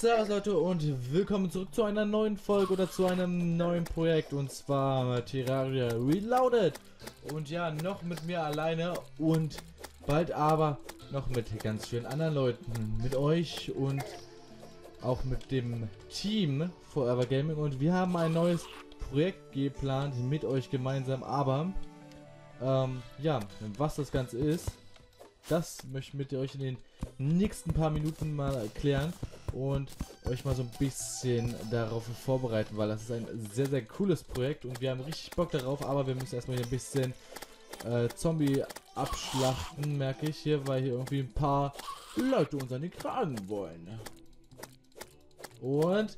Servus Leute und willkommen zurück zu einer neuen Folge oder zu einem neuen Projekt und zwar Terraria Reloaded. Und ja, noch mit mir alleine und bald aber noch mit ganz vielen anderen Leuten, mit euch und auch mit dem Team Forever Gaming und wir haben ein neues Projekt geplant mit euch gemeinsam, aber ähm, ja, was das Ganze ist, das möchte ich mit euch in den nächsten paar Minuten mal erklären und euch mal so ein bisschen darauf vorbereiten, weil das ist ein sehr, sehr cooles Projekt und wir haben richtig Bock darauf, aber wir müssen erstmal hier ein bisschen äh, Zombie abschlachten, merke ich hier, weil hier irgendwie ein paar Leute uns an den Kragen wollen. Und,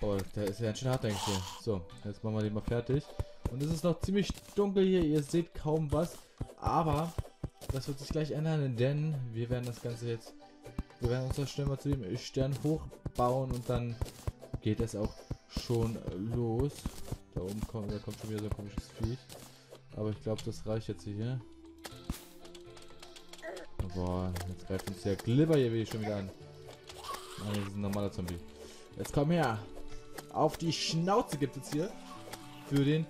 boah, der ist ja ganz schön hart, denke ich hier. So, jetzt machen wir den mal fertig. Und es ist noch ziemlich dunkel hier, ihr seht kaum was, aber das wird sich gleich ändern, denn wir werden das Ganze jetzt, wir werden uns das schnell mal zu dem Stern hochbauen und dann geht es auch schon los. Da oben kommt, da kommt schon wieder so ein komisches Viech. Aber ich glaube, das reicht jetzt hier. Boah, jetzt greift uns der Glibber hier schon wieder an. Nein, das ist ein normaler Zombie. Jetzt komm her. Auf die Schnauze gibt es hier. Für den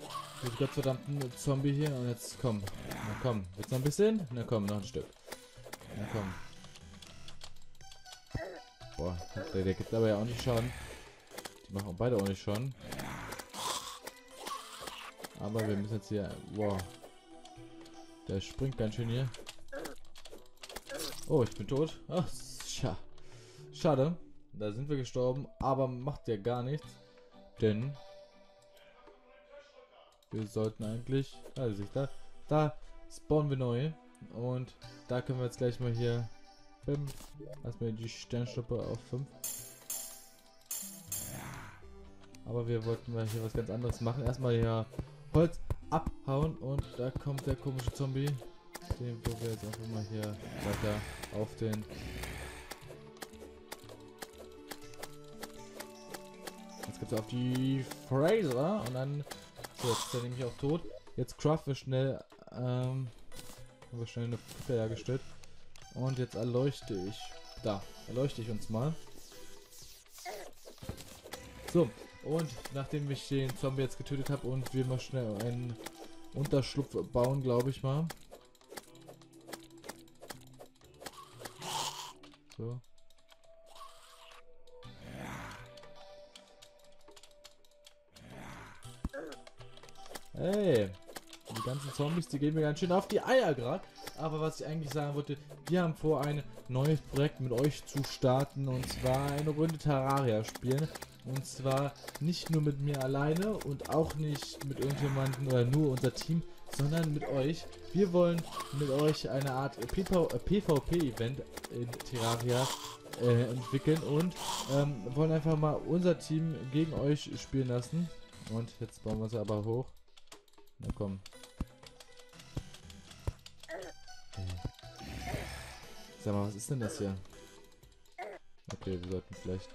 gottverdammten Zombie hier. Und jetzt komm. Na komm. Jetzt noch ein bisschen? Na komm, noch ein Stück. Na komm. Boah, der, der gibt aber ja auch nicht Schaden. Die machen beide auch nicht Schaden. Aber wir müssen jetzt hier... Wow. Der springt ganz schön hier. Oh, ich bin tot. Ach, scha schade. Da sind wir gestorben. Aber macht ja gar nichts. Denn... Wir sollten eigentlich... Also ich da... Da spawnen wir neu. Und da können wir jetzt gleich mal hier... Erstmal die Sternschnuppe auf 5. Aber wir wollten mal hier was ganz anderes machen. Erstmal hier Holz abhauen und da kommt der komische Zombie. Den wo wir jetzt einfach mal hier weiter auf den. Jetzt auf die Fraser und dann. So, jetzt ist er nämlich auch tot. Jetzt craften wir schnell. Ähm, wir schnell eine Futter hergestellt. Und jetzt erleuchte ich. Da, erleuchte ich uns mal. So, und nachdem ich den Zombie jetzt getötet habe und wir mal schnell einen Unterschlupf bauen, glaube ich mal. Hey, die ganzen Zombies, die gehen mir ganz schön auf die Eier gerade. Aber was ich eigentlich sagen wollte, wir haben vor, ein neues Projekt mit euch zu starten. Und zwar eine Runde Terraria spielen. Und zwar nicht nur mit mir alleine und auch nicht mit irgendjemandem oder nur unser Team, sondern mit euch. Wir wollen mit euch eine Art PvP-Event in Terraria äh, entwickeln und ähm, wollen einfach mal unser Team gegen euch spielen lassen. Und jetzt bauen wir es aber hoch. Na komm. Sag mal, was ist denn das hier? Okay, wir sollten vielleicht...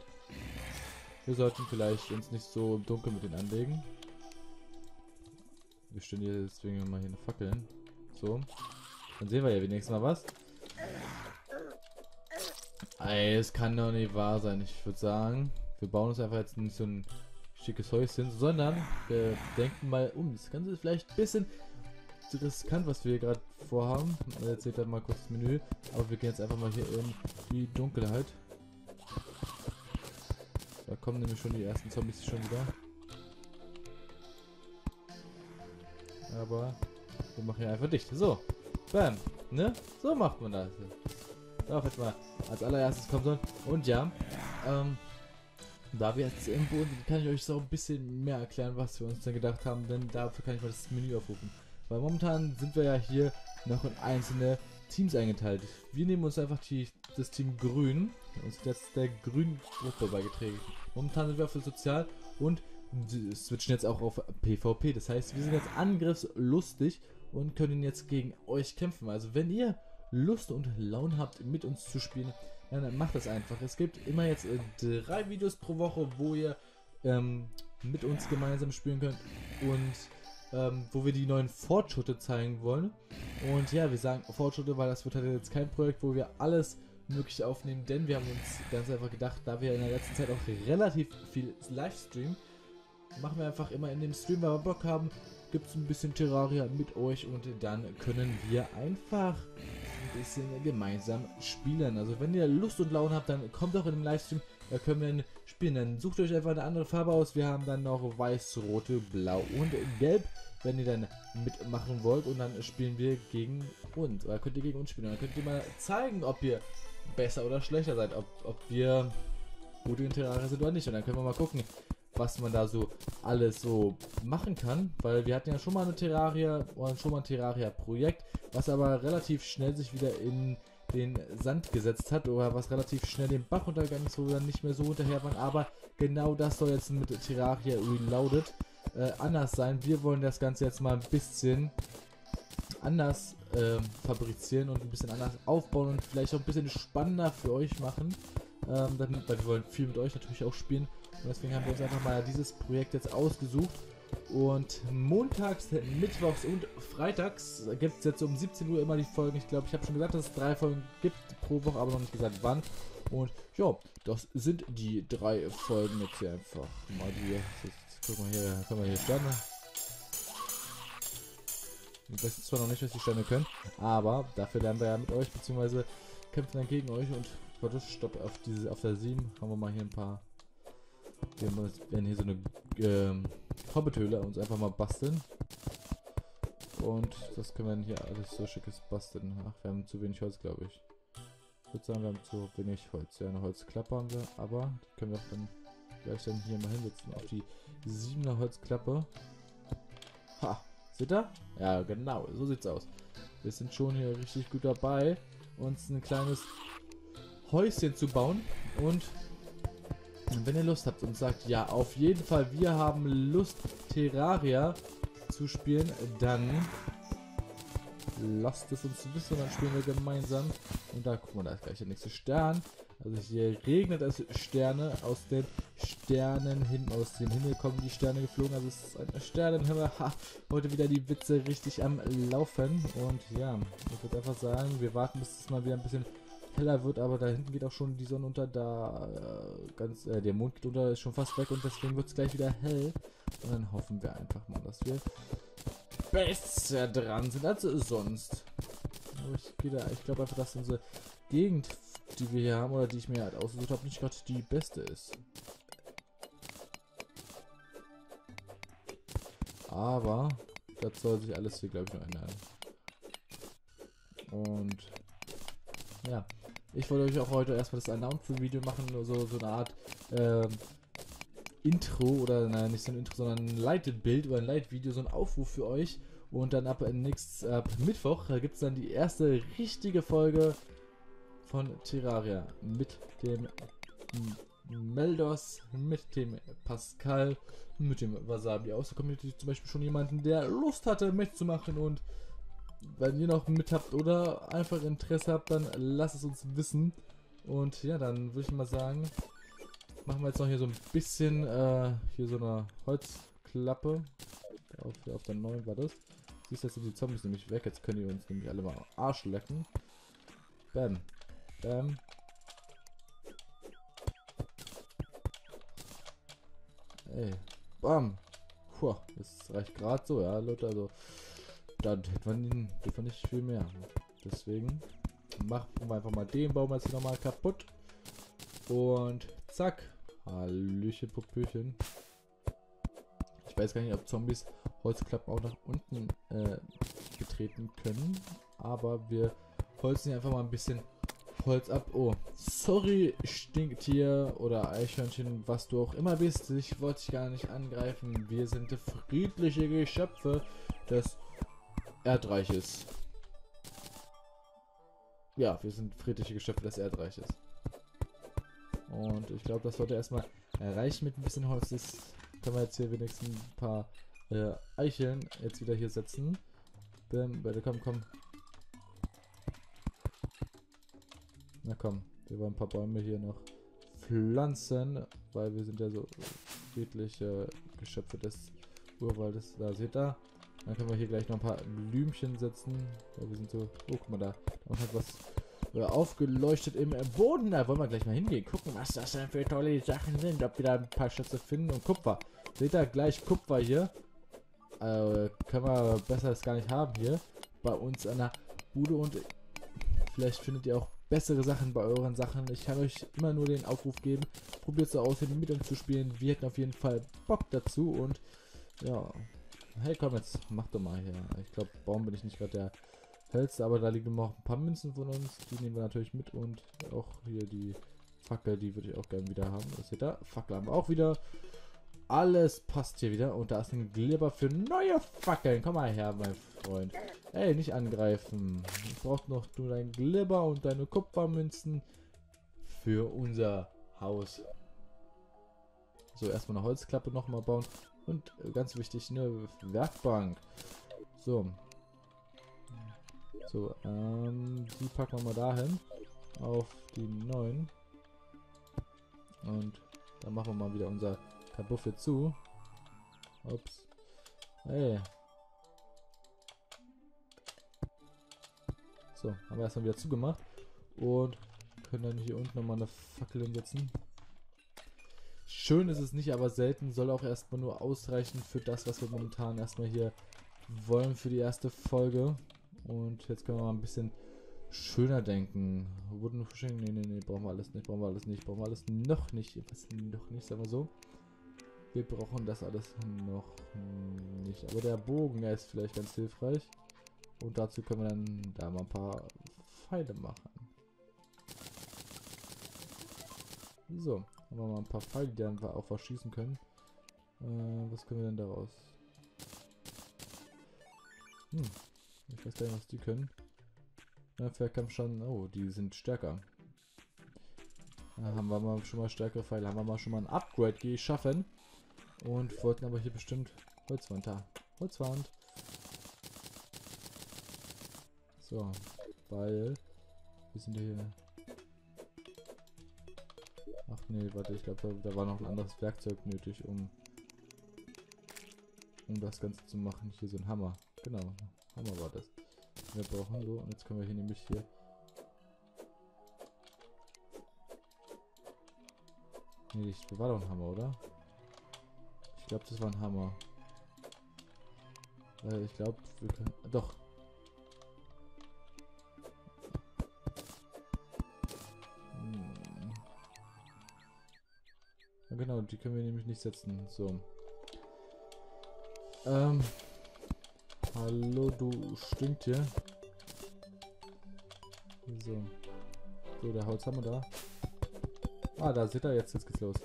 Wir sollten vielleicht uns nicht so im Dunkeln mit denen anlegen. Wir stehen hier deswegen mal hier eine Fackeln. So. Dann sehen wir ja wenigstens mal was. Ey, es kann doch nicht wahr sein. Ich würde sagen, wir bauen uns einfach jetzt nicht so ein schickes Häuschen, sondern wir denken mal um. Das Ganze ist vielleicht ein bisschen riskant, was wir gerade vorhaben. Jetzt seht ihr mal kurz das Menü. Aber wir gehen jetzt einfach mal hier in die Dunkelheit. Da kommen nämlich schon die ersten Zombies schon wieder. Aber wir machen hier einfach dicht. So. Bam. Ne? So macht man das. Darf jetzt mal als allererstes kommen sollen. Und ja, ähm, da wir jetzt im Boden, kann ich euch so ein bisschen mehr erklären, was wir uns denn gedacht haben, denn dafür kann ich mal das Menü aufrufen. Weil momentan sind wir ja hier noch in einzelne Teams eingeteilt. Wir nehmen uns einfach die, das Team Grün. Uns jetzt der grünen Gruppe beigetragen. Momentan sind wir für Sozial und switchen jetzt auch auf PvP. Das heißt, wir sind jetzt angriffslustig und können jetzt gegen euch kämpfen. Also wenn ihr Lust und Laune habt, mit uns zu spielen, dann macht das einfach. Es gibt immer jetzt äh, drei Videos pro Woche, wo ihr ähm, mit uns gemeinsam spielen könnt und ähm, wo wir die neuen Fortschritte zeigen wollen. Und ja, wir sagen Fortschritte, weil das wird halt jetzt kein Projekt, wo wir alles mögliche aufnehmen, denn wir haben uns ganz einfach gedacht, da wir in der letzten Zeit auch relativ viel Livestream, machen wir einfach immer in dem Stream, weil wir Bock haben, gibt es ein bisschen Terraria mit euch und dann können wir einfach ein bisschen gemeinsam spielen. Also wenn ihr Lust und Laune habt, dann kommt doch in den Livestream, da können wir spielen. Dann sucht euch einfach eine andere Farbe aus. Wir haben dann noch weiß, rote, blau und gelb, wenn ihr dann mitmachen wollt und dann spielen wir gegen uns. Oder könnt ihr gegen uns spielen. Dann könnt ihr mal zeigen, ob ihr besser oder schlechter seid, ob, ob wir gut in Terraria sind oder nicht. Und dann können wir mal gucken, was man da so alles so machen kann, weil wir hatten ja schon mal eine Terraria oder schon mal ein Terraria-Projekt, was aber relativ schnell sich wieder in den Sand gesetzt hat oder was relativ schnell den Bach untergegangen ist, wo wir dann nicht mehr so hinterher waren. Aber genau das soll jetzt mit Terraria Reloaded äh, anders sein. Wir wollen das Ganze jetzt mal ein bisschen anders äh, fabrizieren und ein bisschen anders aufbauen und vielleicht auch ein bisschen spannender für euch machen. Ähm, dann, weil wir wollen viel mit euch natürlich auch spielen. Und deswegen haben wir uns einfach mal dieses Projekt jetzt ausgesucht. Und montags, mittwochs und freitags gibt es jetzt um 17 Uhr immer die Folgen. Ich glaube, ich habe schon gesagt, dass es drei Folgen gibt pro Woche, aber noch nicht gesagt wann. Und ja, das sind die drei Folgen jetzt hier einfach mal die. Jetzt, guck mal hier, können wir hier Sterne. Ich weiß zwar noch nicht, was die Sterne können, aber dafür lernen wir ja mit euch, beziehungsweise kämpfen dann gegen euch und warte, stopp, auf diese, auf der 7 haben wir mal hier ein paar. Wir werden hier so eine ähm, Hobbithöhle uns einfach mal basteln. Und das können wir hier alles so schickes basteln. Ach, wir haben zu wenig Holz, glaube ich. Ich würde sagen, wir haben zu wenig Holz. Ja, eine Holzklappe haben wir, aber die können wir auch dann gleich dann hier mal hinsetzen. Auf die 7er Holzklappe. Ha! Seht ihr? Ja, genau. So sieht's aus. Wir sind schon hier richtig gut dabei, uns ein kleines Häuschen zu bauen. Und wenn ihr Lust habt und sagt, ja, auf jeden Fall, wir haben Lust, Terraria zu spielen, dann lasst es uns wissen, dann spielen wir gemeinsam. Und da gucken wir, da ist gleich der nächste Stern. Also hier regnet es Sterne aus den Sternen hin, aus dem Himmel kommen die Sterne geflogen. Also es ist ein Sternenhimmel. Ha, heute wieder die Witze richtig am Laufen. Und ja, ich würde einfach sagen, wir warten, bis es mal wieder ein bisschen heller wird, aber da hinten geht auch schon die Sonne unter, da äh, ganz, äh, der Mond geht unter, ist schon fast weg und deswegen wird es gleich wieder hell. Und dann hoffen wir einfach mal, dass wir besser dran sind als sonst. Ich, ich glaube einfach, dass unsere Gegend, die wir hier haben, oder die ich mir halt ausgesucht habe, nicht gerade die beste ist. Aber das soll sich alles hier, glaube ich, noch ändern. Und ja, ich wollte euch auch heute erstmal das Announcement-Video machen, so, so eine Art ähm, Intro oder nein, nicht so ein Intro, sondern ein Lighted-Bild oder ein Light-Video, so ein Aufruf für euch. Und dann ab nächstes ab Mittwoch gibt es dann die erste richtige Folge von Terraria mit dem Meldos, mit dem Pascal, mit dem Wasabi aus der Community zum Beispiel schon jemanden, der Lust hatte mitzumachen und wenn ihr noch mit habt oder einfach Interesse habt, dann lasst es uns wissen. Und ja, dann würde ich mal sagen, machen wir jetzt noch hier so ein bisschen, äh, hier so eine Holzklappe. Auf, auf der neuen war das. Siehst du, jetzt sind die Zombies nämlich weg. Jetzt können die uns nämlich alle mal Arsch lecken. Bam. Bam. Ey. Bam. Puh, das reicht gerade so, ja, Leute. Also, dann hätte man ihn dürfen nicht viel mehr. Deswegen machen wir einfach mal den Baum jetzt nochmal kaputt. Und zack. Hallöchen, Popöchen. Ich weiß gar nicht, ob Zombies Holzklappen auch nach unten äh, getreten können. Aber wir holzen hier einfach mal ein bisschen Holz ab. Oh, sorry, Stinktier oder Eichhörnchen, was du auch immer bist. Ich wollte dich gar nicht angreifen. Wir sind friedliche Geschöpfe des Erdreiches. Ja, wir sind friedliche Geschöpfe des Erdreiches. Und ich glaube, das sollte erstmal erreichen mit ein bisschen Holz. Das können wir jetzt hier wenigstens ein paar äh, Eicheln jetzt wieder hier setzen. Bim, bitte komm, komm. Na komm, wir wollen ein paar Bäume hier noch pflanzen, weil wir sind ja so friedliche Geschöpfe des Urwaldes. Da seht ihr, Dann können wir hier gleich noch ein paar Blümchen setzen. Ja, wir sind so. Oh, guck mal da. Da hat was äh, aufgeleuchtet im Boden. Da wollen wir gleich mal hingehen. Gucken, was das denn für tolle Sachen sind. Ob wir da ein paar Schätze finden und Kupfer. Seht ihr gleich Kupfer hier? Äh, können wir besser das gar nicht haben hier. Bei uns an der Bude und vielleicht findet ihr auch bessere Sachen bei euren Sachen. Ich kann euch immer nur den Aufruf geben. Probiert so aus, mit uns zu spielen. Wir hätten auf jeden Fall Bock dazu und ja. Hey, komm jetzt, mach doch mal hier. Ich glaube, Baum bin ich nicht gerade der hellste, aber da liegen noch ein paar Münzen von uns. Die nehmen wir natürlich mit und auch hier die Fackel, die würde ich auch gerne wieder haben. Das seht ihr, Fackel haben wir auch wieder. Alles passt hier wieder. Und da ist ein Glibber für neue Fackeln. Komm mal her, mein Freund. Ey, nicht angreifen. Ich brauche noch nur dein Glibber und deine Kupfermünzen für unser Haus. So, erstmal eine Holzklappe nochmal bauen. Und äh, ganz wichtig, eine Werkbank. So. So, ähm, die packen wir mal dahin. Auf die neuen. Und dann machen wir mal wieder unser Kabuffel zu. Ups. Hey. So, haben wir erstmal wieder zugemacht. Und können dann hier unten nochmal eine Fackel hinsetzen. Schön ist es nicht, aber selten soll auch erstmal nur ausreichen für das, was wir momentan erstmal hier wollen für die erste Folge. Und jetzt können wir mal ein bisschen schöner denken. Wurden Fishing? Nee, nee, nee, brauchen wir alles nicht, brauchen wir alles nicht, brauchen wir alles noch nicht. Was noch nicht, sagen wir so. Wir brauchen das alles noch nicht. Aber der Bogen, der ist vielleicht ganz hilfreich. Und dazu können wir dann da mal ein paar Pfeile machen. So, haben wir mal ein paar Pfeile, die dann auch verschießen können. Äh, was können wir denn daraus? Hm, ich weiß gar nicht, was die können. Ja, Fernkampfschaden, oh, die sind stärker. Da haben wir mal schon mal stärkere Pfeile, haben wir mal schon mal ein Upgrade geschaffen. Und wollten aber hier bestimmt Holzwand da. Holzwand. So, weil wir sind hier. Ach nee, warte, ich glaube, da, da, war noch ein anderes Werkzeug nötig, um um das Ganze zu machen. Hier so ein Hammer. Genau, Hammer war das. Wir brauchen so, und jetzt können wir hier nämlich hier Nee, das war doch ein Hammer, oder? Ich glaube, das war ein Hammer. Äh, ich glaube, wir können... Doch. Genau, die können wir nämlich nicht setzen. So. Ähm. Hallo, du stinkt hier. So. So, der Holzhammer da. Ah, da seht ihr jetzt, jetzt geht's los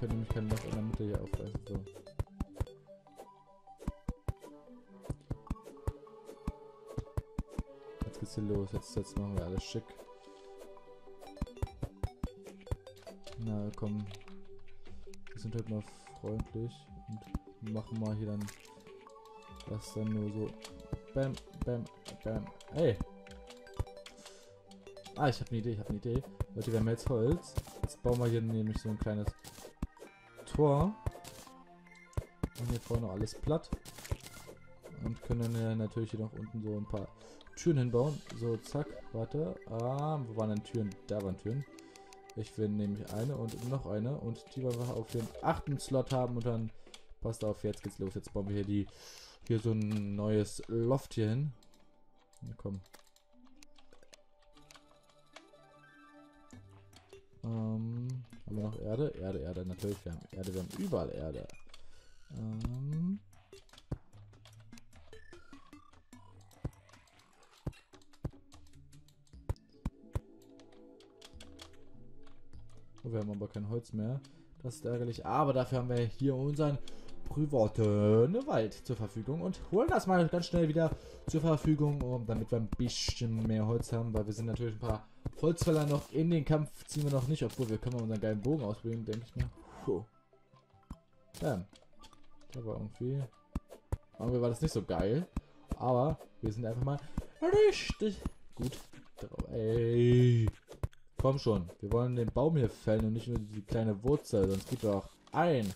können nämlich kein Loch in der Mitte hier aufreißen. So. Jetzt geht's hier los. Jetzt, jetzt machen wir alles schick. Komm. Wir sind halt mal freundlich und machen mal hier dann das dann nur so. Bam, bam, bam. Ey! Ah, ich habe eine Idee, ich habe eine Idee. Leute, wir haben jetzt Holz. Jetzt bauen wir hier nämlich so ein kleines Tor. Und hier vorne alles platt. Und können dann natürlich hier noch unten so ein paar Türen hinbauen. So, zack, warte. Ah, wo waren denn Türen? Da waren Türen. Ich will nämlich eine und noch eine. Und die wollen wir auf den achten Slot haben. Und dann, passt auf, jetzt geht's los. Jetzt bauen wir hier die hier so ein neues Loft hier hin. Na, komm. Ähm, haben wir noch Erde? Erde, Erde, natürlich. Wir haben Erde, wir haben überall Erde. Ähm. Wir haben aber kein Holz mehr. Das ist ärgerlich. Aber dafür haben wir hier unseren privaten Wald zur Verfügung und holen das mal ganz schnell wieder zur Verfügung, um, damit wir ein bisschen mehr Holz haben, weil wir sind natürlich ein paar Holzfäller noch in den Kampf ziehen wir noch nicht, obwohl wir können mal unseren geilen Bogen ausbilden, denke ich mir. Puh. Ja. Da war irgendwie. Irgendwie war das nicht so geil. Aber wir sind einfach mal richtig gut drauf. Ey. Komm schon. Wir wollen den Baum hier fällen und nicht nur die kleine Wurzel, sonst geht er auch ein.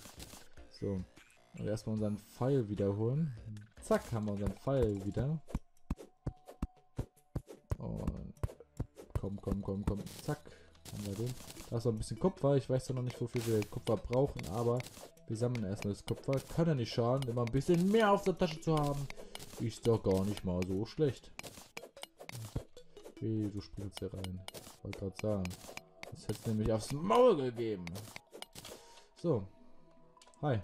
So. Und erstmal unseren Pfeil wiederholen. Zack, haben wir unseren Pfeil wieder. Und komm, komm, komm, komm. Zack. Haben wir den. Da ist noch ein bisschen Kupfer. Ich weiß noch nicht, wofür wir Kupfer brauchen, aber wir sammeln erstmal das Kupfer. Kann ja nicht schaden, immer ein bisschen mehr auf der Tasche zu haben. Ist doch gar nicht mal so schlecht. Hey, du springst hier rein. Wollte gerade sagen. Das hätte nämlich aufs Maul gegeben. So. Hi.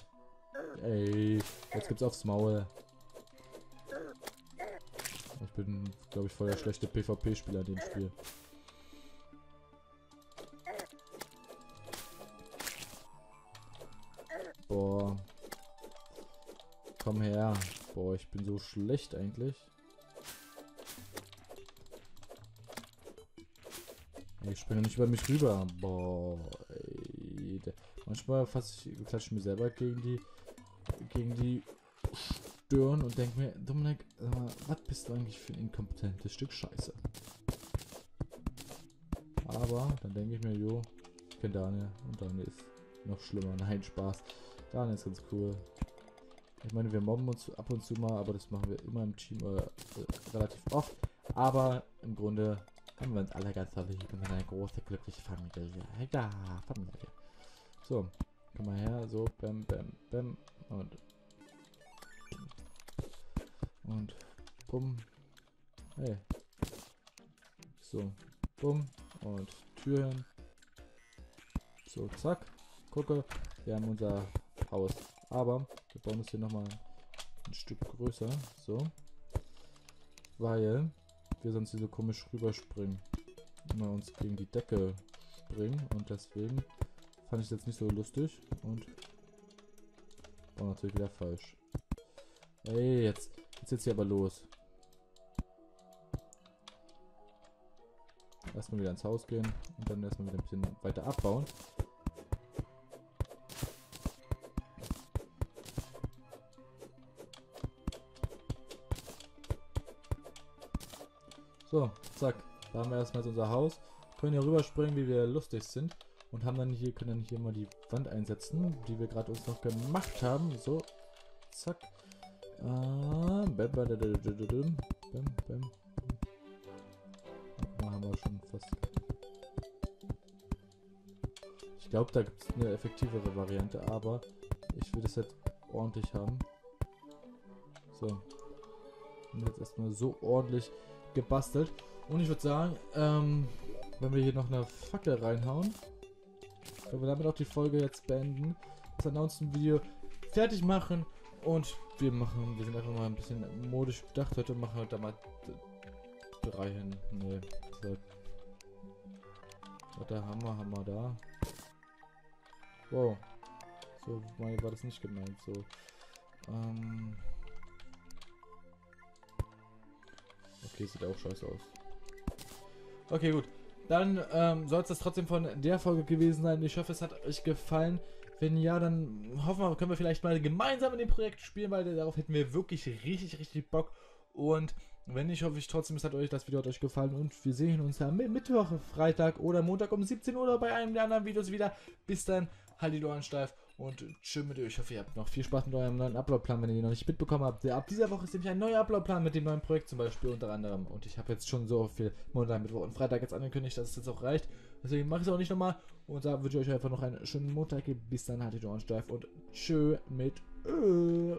Ey, jetzt gibt's aufs Maul. Ich bin, glaube ich, voll der schlechte PvP-Spieler in dem Spiel. Boah. Komm her. Boah, ich bin so schlecht eigentlich. Ich springe nicht über mich rüber. Boah. Manchmal fasse ich, klatsche mir selber gegen die gegen die Stirn und denke mir, Dominik, äh, was bist du eigentlich für ein inkompetentes Stück Scheiße? Aber dann denke ich mir, jo, ich kenne Daniel und Daniel ist noch schlimmer. Nein, Spaß. Daniel ist ganz cool. Ich meine, wir mobben uns ab und zu mal, aber das machen wir immer im Team oder äh, relativ oft. Aber im Grunde haben wir uns alle ganz toll lieb und eine große, glückliche Familie. Ja, Familie. So, komm mal her, so, bam, bam, bam und und bumm. Hey. So, bumm und Tür hin. So, zack. Gucke, wir haben unser Haus. Aber wir bauen es hier nochmal ein Stück größer. So. Weil wir sonst hier so komisch rüberspringen. Immer uns gegen die Decke springen. Und deswegen fand ich es jetzt nicht so lustig. Und war natürlich wieder falsch. Ey, jetzt, jetzt jetzt hier aber los. Erstmal wieder ins Haus gehen und dann erstmal wieder ein bisschen weiter abbauen. So, zack. Da haben wir erstmal unser Haus. Können hier rüberspringen, wie wir lustig sind. Und haben dann hier, können dann hier mal die Wand einsetzen, die wir gerade uns noch gemacht haben. So, zack. Ah, bam, bam, bam, bam. Mal haben wir schon fast. Ich glaube, da gibt es eine effektivere Variante, aber ich will das jetzt ordentlich haben. So. Und jetzt erstmal so ordentlich gebastelt. Und ich würde sagen, ähm, wenn wir hier noch eine Fackel reinhauen, können wir damit auch die Folge jetzt beenden. Das Announcement-Video fertig machen und wir machen, wir sind einfach mal ein bisschen modisch bedacht. Heute machen wir da mal drei hin. Nee, so. Da haben wir, haben wir da. Wow. So war das nicht gemeint. So. Ähm. Okay, sieht auch scheiße aus. Okay, gut. Dann ähm, soll es das trotzdem von der Folge gewesen sein. Ich hoffe, es hat euch gefallen. Wenn ja, dann hoffen wir, können wir vielleicht mal gemeinsam in dem Projekt spielen, weil darauf hätten wir wirklich richtig, richtig Bock. Und wenn nicht, hoffe ich trotzdem, es hat euch das Video hat euch gefallen und wir sehen uns ja Mittwoch, Freitag oder Montag um 17 Uhr bei einem der anderen Videos wieder. Bis dann, haltet die Ohren steif und tschüss mit euch. Ich hoffe, ihr habt noch viel Spaß mit eurem neuen Uploadplan, wenn ihr ihn noch nicht mitbekommen habt. Ab dieser Woche ist nämlich ein neuer Uploadplan mit dem neuen Projekt zum Beispiel unter anderem. Und ich habe jetzt schon so viel Montag, Mittwoch und Freitag jetzt angekündigt, dass es jetzt auch reicht. Deswegen mache ich es auch nicht nochmal. Und da wünsche ich euch einfach noch einen schönen Montag. Bis dann, haltet die und tschüss mit Ö.